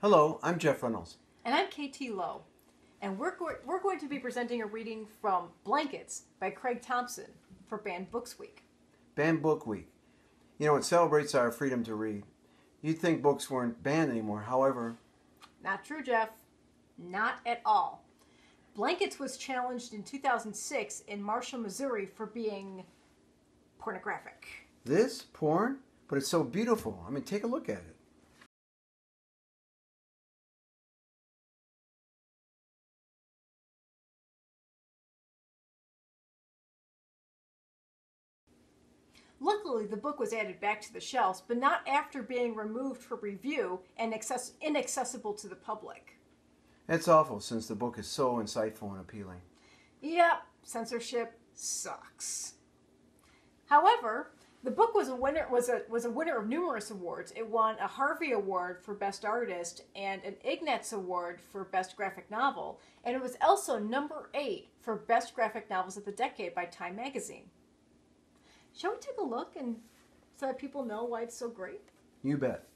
Hello, I'm Jef Reynolds. And I'm KT Lowe. And we're, go- we're going to be presenting a reading from Blankets by Craig Thompson for Banned Books Week. Banned Book Week. You know, it celebrates our freedom to read. You'd think books weren't banned anymore. However, Not true, Jef. Not at all. Blankets was challenged in 2006 in Marshall, Missouri for being pornographic. this porn, but it's so beautiful. I mean, take a look at it. Luckily, the book was added back to the shelves, but not after being removed for review and access- inaccessible to the public. It's awful since the book is so insightful and appealing. Yep, censorship sucks. However, the book was a winner was a was a winner of numerous awards. It won a Harvey Award for Best Artist and an Ignatz Award for Best Graphic Novel, and it was also number eight for Best Graphic Novels of the Decade by Time Magazine. Shall we take a look and so that people know why it's so great? You bet.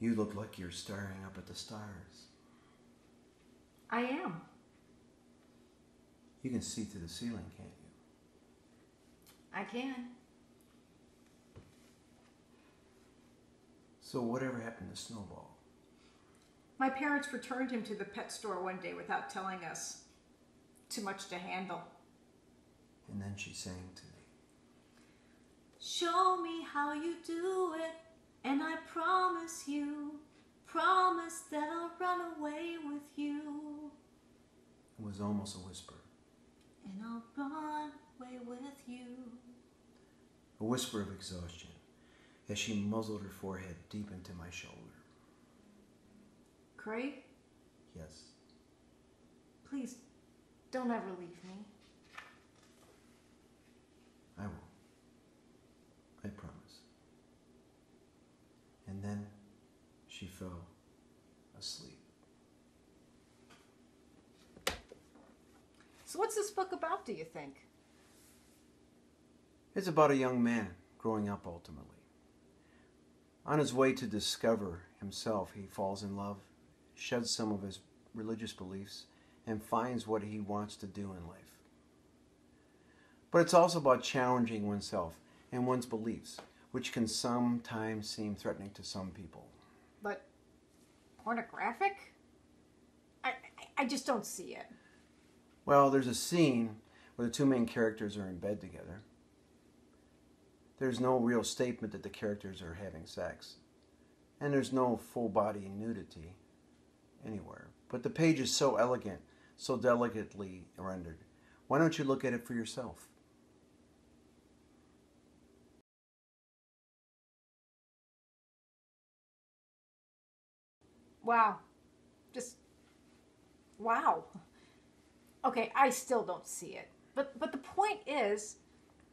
You look like you're staring up at the stars. I am. You can see through the ceiling, can't you? I can. So, whatever happened to Snowball? My parents returned him to the pet store one day without telling us. Too much to handle. And then she sang to me. Show me how you do it, and I promise you, promise that I'll run away with you. It was almost a whisper. And I'll run away with you. a whisper of exhaustion as she muzzled her forehead deep into my shoulder. Craig, Yes, please don't ever leave me. I will. I promise. And then she fell asleep. So, what's this book about, do you think? It's about a young man growing up ultimately. On his way to discover himself, he falls in love, sheds some of his religious beliefs, and finds what he wants to do in life. But it's also about challenging oneself and one's beliefs, which can sometimes seem threatening to some people. But pornographic? I, I, just don't see it. Well, there's a scene where the two main characters are in bed together. There's no real statement that the characters are having sex. And there's no full body nudity anywhere. But the page is so elegant, so delicately rendered. Why don't you look at it for yourself? Wow. Just wow. Okay, I still don't see it. But but the point is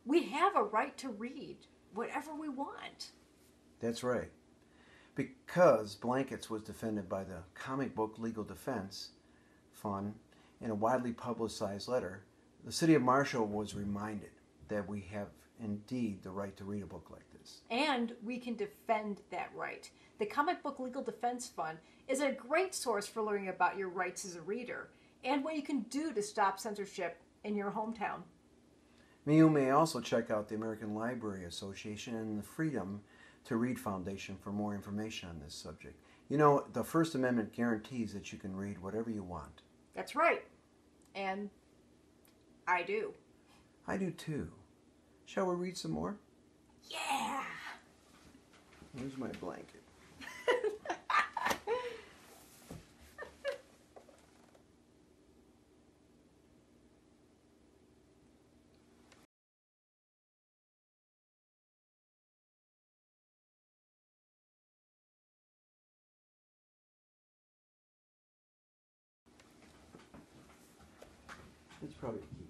we have a right to read whatever we want. That's right. Because Blankets was defended by the Comic Book Legal Defense Fund in a widely publicized letter, the city of Marshall was reminded that we have indeed the right to read a book like this. And we can defend that right. The Comic Book Legal Defense Fund is a great source for learning about your rights as a reader and what you can do to stop censorship in your hometown. You may also check out the American Library Association and the Freedom to Read Foundation for more information on this subject. You know, the First Amendment guarantees that you can read whatever you want. That's right. And I do. I do too. Shall we read some more? Yeah. Here's my blanket. It's probably